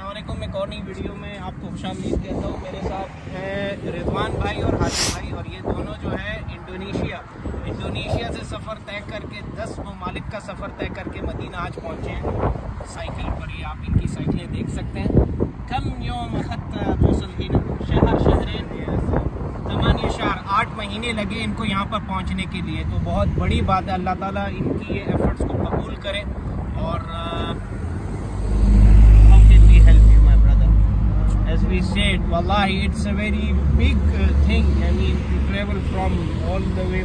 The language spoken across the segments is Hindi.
असलम एक और नई वीडियो में आपको खुश आमदीद कहता हूँ। मेरे साथ है रिजवान भाई और हाजिर भाई, और ये दोनों जो है इंडोनेशिया। इंडोनेशिया से सफ़र तय करके 10 ममालिक का सफ़र तय करके मदीना आज पहुँचे हैं। साइकिल पर ये आप इनकी साइकिलें देख सकते हैं। कम योम शहर शहरें तमानिया शहर आठ महीने लगे इनको यहाँ पर पहुँचने के लिए। तो बहुत बड़ी बात है, अल्लाह ताला इनकी ये एफर्ट्स को कबूल we said, Wallahi, it's a very big uh, thing. I mean, to travel from all the way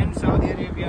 and Saudi Arabia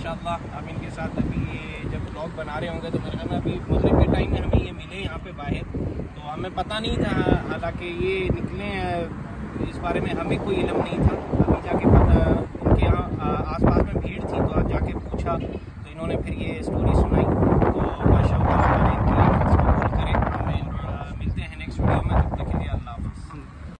माशाल्लाह हम इनके साथ अभी ये जब ब्लॉग बना रहे होंगे तो मेरे ख्याल में अभी मगरब के टाइम में हमें ये मिले यहाँ पे बाहर। तो हमें पता नहीं था, हालाँकि ये निकले इस बारे में हमें कोई इलम नहीं था। अभी जाके पता इनके यहाँ आसपास में भीड़ थी तो आज जाके पूछा तो इन्होंने फिर ये स्टोरी